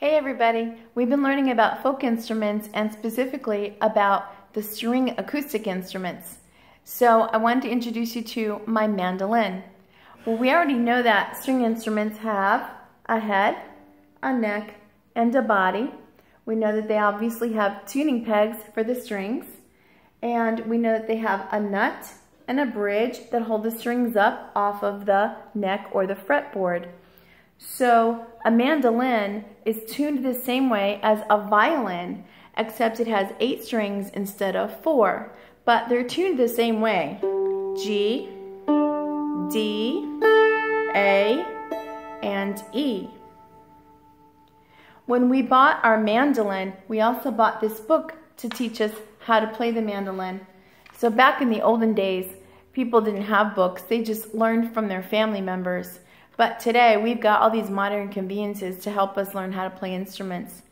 Hey everybody, we've been learning about folk instruments and specifically about the string acoustic instruments. So I wanted to introduce you to my mandolin. Well, we already know that string instruments have a head, a neck, and a body. We know that they obviously have tuning pegs for the strings. And we know that they have a nut and a bridge that hold the strings up off of the neck or the fretboard. So a mandolin is tuned the same way as a violin, except it has eight strings instead of four. But they're tuned the same way. G, D, A, and E. When we bought our mandolin, we also bought this book to teach us how to play the mandolin. So back in the olden days, people didn't have books. They just learned from their family members. But today we've got all these modern conveniences to help us learn how to play instruments.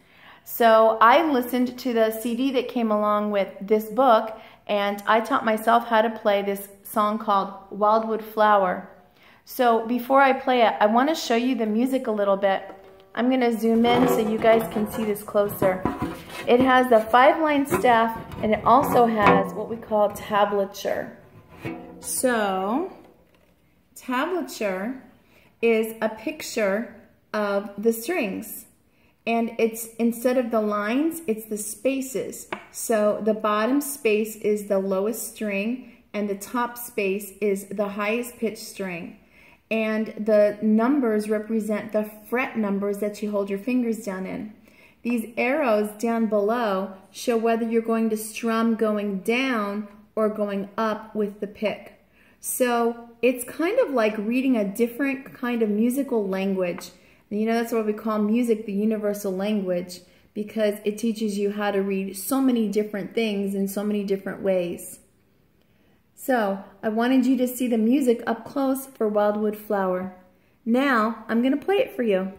So I listened to the CD that came along with this book and I taught myself how to play this song called Wildwood Flower. So before I play it, I want to show you the music a little bit. I'm going to zoom in so you guys can see this closer. It has the five line staff and it also has what we call tablature. So, tablature is a picture of the strings. And it's instead of the lines, it's the spaces. So the bottom space is the lowest string and the top space is the highest pitch string. And the numbers represent the fret numbers that you hold your fingers down in. These arrows down below show whether you're going to strum going down or going up with the pick. So it's kind of like reading a different kind of musical language. You know, that's what we call music the universal language because it teaches you how to read so many different things in so many different ways. So I wanted you to see the music up close for Wildwood Flower. Now I'm going to play it for you.